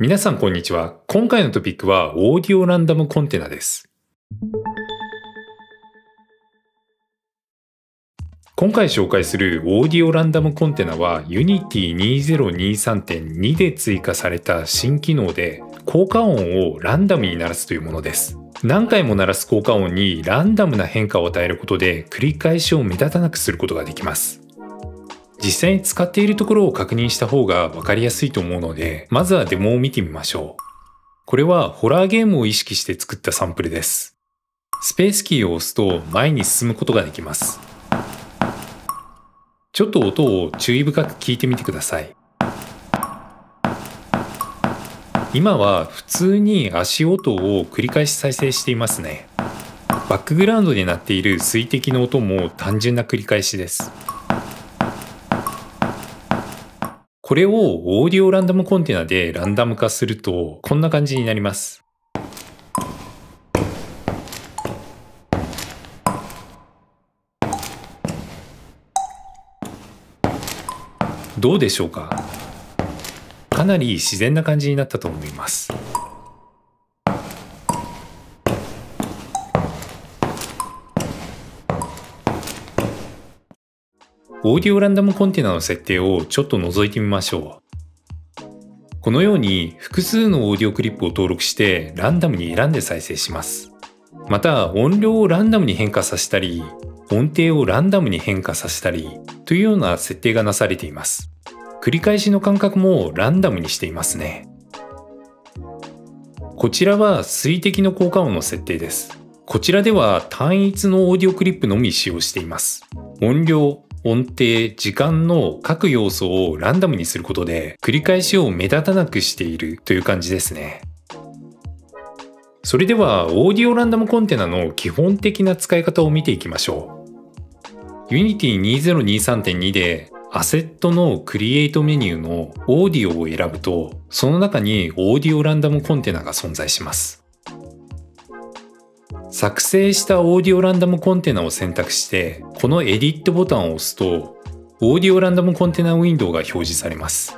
皆さんこんにちは。今回のトピックはオーディオランダムコンテナです。今回紹介するオーディオランダムコンテナは Unity 2023.2で追加された新機能で効果音をランダムに鳴らすというものです。何回も鳴らす効果音にランダムな変化を与えることで繰り返しを目立たなくすることができます。実際に使っているところを確認した方がわかりやすいと思うので、まずはデモを見てみましょう。これはホラーゲームを意識して作ったサンプルです。スペースキーを押すと前に進むことができます。ちょっと音を注意深く聞いてみてください。今は普通に足音を繰り返し再生していますね。バックグラウンドになっている水滴の音も単純な繰り返しです。これをオーディオランダムコンテナでランダム化するとこんな感じになります。どうでしょうか？かなり自然な感じになったと思います。オーディオランダムコンテナの設定をちょっと覗いてみましょう。このように複数のオーディオクリップを登録してランダムに選んで再生します。また音量をランダムに変化させたり、音程をランダムに変化させたりというような設定がなされています。繰り返しの間隔もランダムにしていますね。こちらは水滴の効果音の設定です。こちらでは単一のオーディオクリップのみ使用しています。音量、音程、時間の各要素をランダムにすることで繰り返しを目立たなくしているという感じですね。それではオーディオランダムコンテナの基本的な使い方を見ていきましょう。Unity 2023.2でアセットのクリエイトメニューのオーディオを選ぶとその中にオーディオランダムコンテナが存在します。作成したオーディオランダムコンテナを選択してこのエディットボタンを押すとオーディオランダムコンテナウィンドウが表示されます。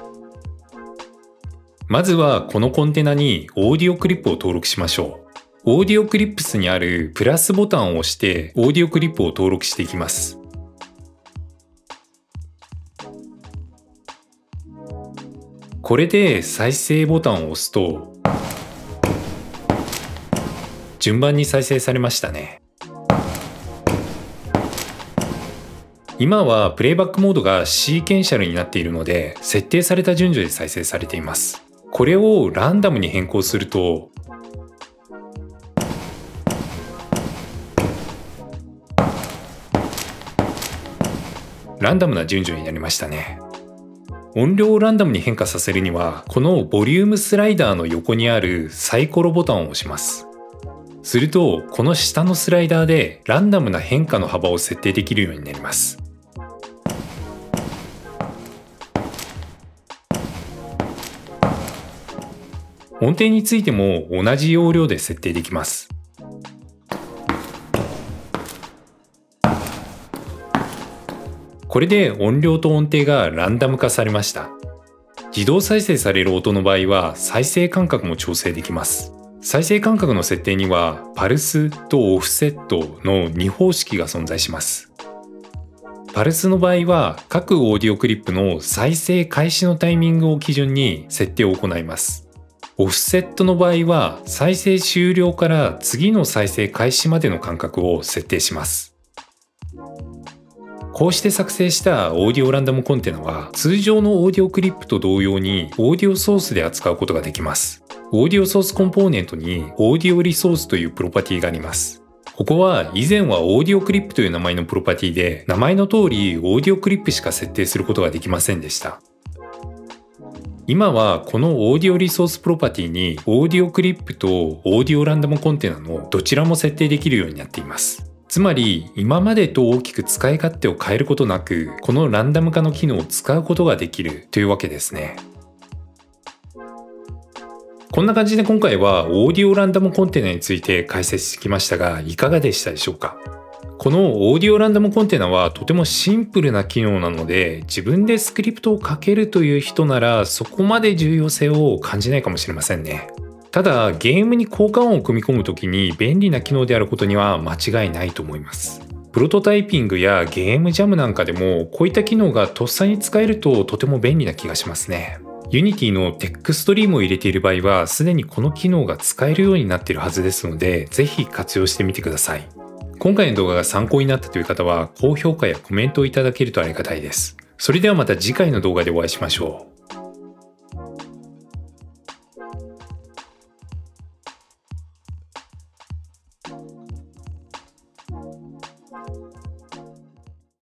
まずはこのコンテナにオーディオクリップを登録しましょう。オーディオクリップスにあるプラスボタンを押してオーディオクリップを登録していきます。これで再生ボタンを押すと順番に再生されましたね。今はプレイバックモードがシーケンシャルになっているので設定された順序で再生されています。これをランダムに変更するとランダムな順序になりましたね。音量をランダムに変化させるにはこのボリュームスライダーの横にあるサイコロボタンを押します。するとこの下のスライダーでランダムな変化の幅を設定できるようになります。音程についても同じ要領で設定できます。これで音量と音程がランダム化されました。自動再生される音の場合は再生間隔も調整できます。再生間隔の設定にはパルスとオフセットの2方式が存在します。パルスの場合は各オーディオクリップの再生開始のタイミングを基準に設定を行います。オフセットの場合は再生終了から次の再生開始までの間隔を設定します。こうして作成したオーディオランダムコンテナは通常のオーディオクリップと同様にオーディオソースで扱うことができます。オーディオソースコンポーネントにオーディオリソースというプロパティがあります。ここは以前はオーディオクリップという名前のプロパティで名前の通りオーディオクリップしか設定することができませんでした。今はこのオーディオリソースプロパティにオーディオクリップとオーディオランダムコンテナのどちらも設定できるようになっています。つまり今までと大きく使い勝手を変えることなくこのランダム化の機能を使うことができるというわけですね。こんな感じで今回はオーディオランダムコンテナについて解説してきましたが、いかがでしたでしょうか？このオーディオランダムコンテナはとてもシンプルな機能なので自分でスクリプトを書けるという人ならそこまで重要性を感じないかもしれませんね。ただゲームに効果音を組み込む時に便利な機能であることには間違いないと思います。プロトタイピングやゲームジャムなんかでもこういった機能がとっさに使えるととても便利な気がしますね。Unity のテックストリームを入れている場合はすでにこの機能が使えるようになっているはずですのでぜひ活用してみてください。今回の動画が参考になったという方は高評価やコメントをいただけるとありがたいです。それではまた次回の動画でお会いしましょう。